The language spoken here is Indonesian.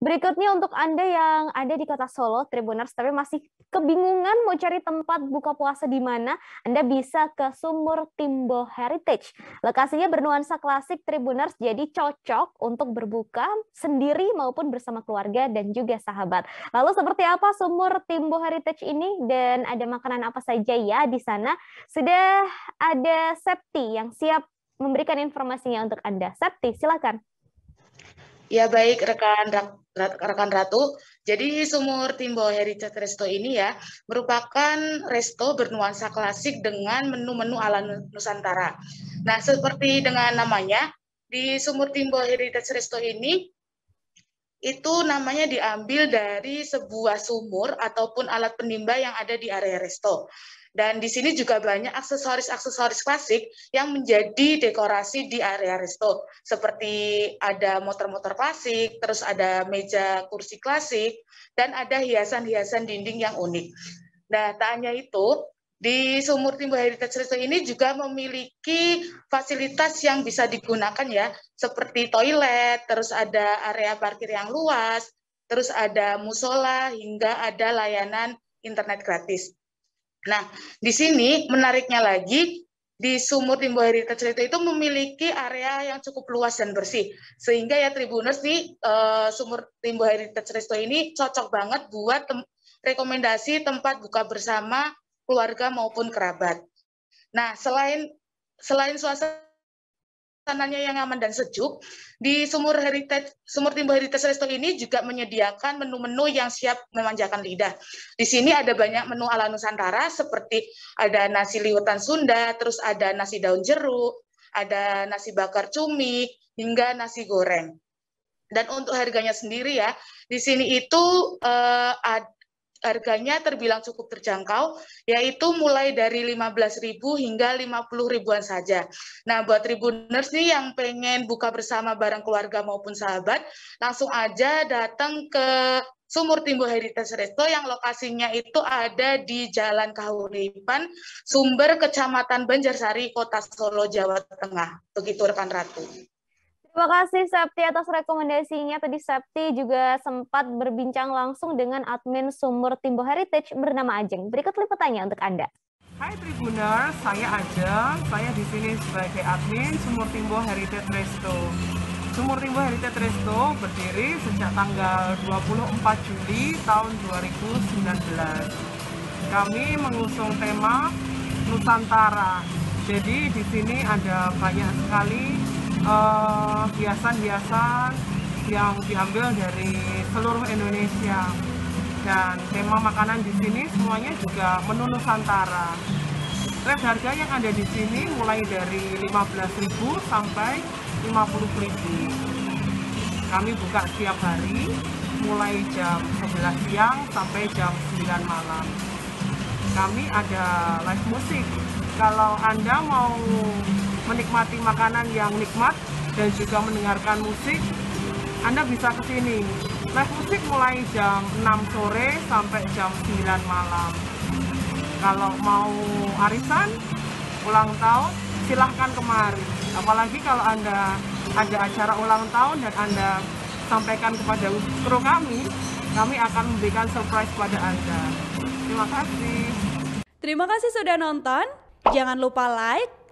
Berikutnya untuk Anda yang ada di kota Solo, Tribuners, tapi masih kebingungan mau cari tempat buka puasa di mana, Anda bisa ke Sumur Timbo Heritage. Lokasinya bernuansa klasik Tribuners, jadi cocok untuk berbuka sendiri maupun bersama keluarga dan juga sahabat. Lalu seperti apa Sumur Timbo Heritage ini dan ada makanan apa saja ya di sana? Sudah ada Septi yang siap memberikan informasinya untuk Anda. Septi, silakan. Ya baik rekan rekan Ratu. Jadi Sumur Timbo Heritage Resto ini ya merupakan resto bernuansa klasik dengan menu-menu ala Nusantara. Nah, seperti dengan namanya, di Sumur Timbo Heritage Resto ini itu namanya diambil dari sebuah sumur ataupun alat penimba yang ada di area resto. Dan di sini juga banyak aksesoris-aksesoris klasik yang menjadi dekorasi di area resto. Seperti ada motor-motor klasik, terus ada meja kursi klasik, dan ada hiasan-hiasan dinding yang unik. Nah, tak hanya itu, di Sumur Timbu Heritage Resto ini juga memiliki fasilitas yang bisa digunakan ya, seperti toilet, terus ada area parkir yang luas, terus ada musola, hingga ada layanan internet gratis. Nah, di sini menariknya lagi di Sumur Timbo Heritage Resto itu memiliki area yang cukup luas dan bersih. Sehingga ya Tribuners di uh, Sumur Timbo Heritage Resto ini cocok banget buat tem rekomendasi tempat buka bersama keluarga maupun kerabat. Nah, selain selain suasana suasananya yang aman dan sejuk, di Sumur Heritage Sumur Timbo Heritage Resto ini juga menyediakan menu-menu yang siap memanjakan lidah. Di sini ada banyak menu ala Nusantara seperti ada nasi liwetan Sunda, terus ada nasi daun jeruk, ada nasi bakar cumi, hingga nasi goreng. Dan untuk harganya sendiri ya, di sini itu uh, harganya terbilang cukup terjangkau, yaitu mulai dari 15.000 hingga 50 ribuan saja. Nah, buat Tribuners nih yang pengen buka bersama bareng keluarga maupun sahabat, langsung aja datang ke Sumur Timbu Heritage Resto yang lokasinya itu ada di Jalan Kahuripan, Sumber, Kecamatan Banjarsari, Kota Solo, Jawa Tengah. Begitu rekan Ratu. Terima kasih Septi atas rekomendasinya. Tadi Septi juga sempat berbincang langsung dengan admin Sumur Timbo Heritage bernama Ajeng. Berikut liputannya untuk Anda. Hai Tribuners, saya Ajeng. Saya di sini sebagai admin Sumur Timbo Heritage Resto. Sumur Timbo Heritage Resto berdiri sejak tanggal 24 Juli tahun 2019. Kami mengusung tema Nusantara. Jadi di sini ada banyak sekali Eh, hiasan-hiasan uh, yang diambil dari seluruh Indonesia dan tema makanan di sini semuanya juga menu Nusantara. Range harga yang ada di sini mulai dari 15.000 sampai 50.000. Kami buka setiap hari mulai jam 11 siang sampai jam 9 malam. Kami ada live musik. Kalau Anda mau menikmati makanan yang nikmat dan juga mendengarkan musik, Anda bisa ke sini. Live musik mulai jam 6 sore sampai jam 9 malam. Kalau mau arisan, ulang tahun, silahkan kemari. Apalagi kalau Anda ada acara ulang tahun dan Anda sampaikan kepada kru kami, kami akan memberikan surprise pada Anda. Terima kasih. Terima kasih sudah nonton. Jangan lupa like,